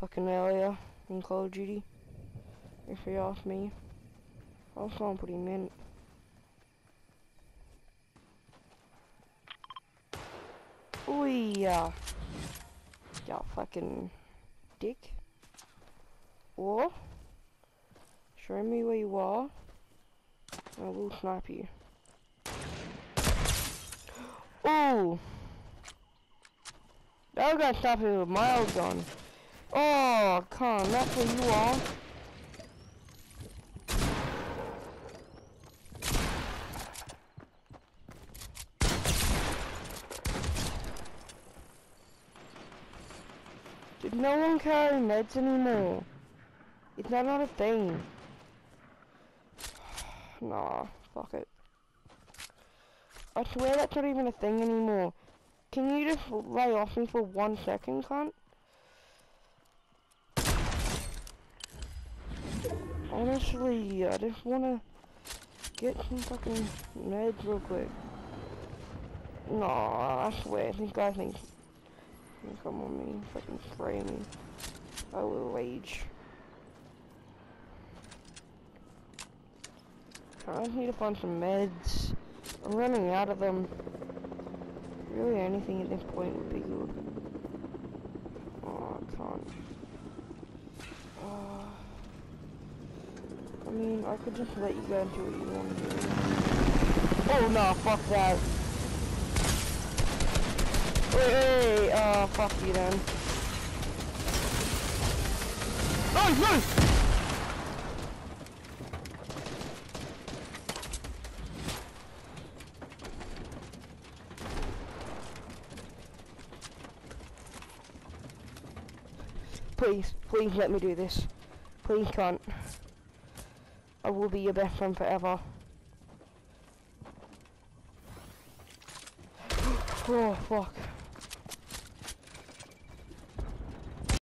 fucking earlier in Call of Duty. If you ask me. I was going pretty mint. Ooh yeah. Yeah, fucking dick. Or show me where you are. And I will snipe you. Ooh! That was gonna stop it with my old gun. Oh, come that's where you are. Did no one carry meds anymore? Is that not a thing? nah, fuck it. I swear that's not even a thing anymore. Can you just lay off me for one second, cunt? Honestly, I just wanna get some fucking meds real quick. Nah, I swear, these guys think, think come on me, fucking spray me. I will rage. I need to find some meds. I'm running out of them. Really anything at this point would be good. Oh, I can't. Uh, I mean, I could just let you go and do what you want to do. Oh no, fuck that. Wait, oh, fuck you then. Oh, no! Please, please let me do this. Please can't. I will be your best friend forever. oh, fuck.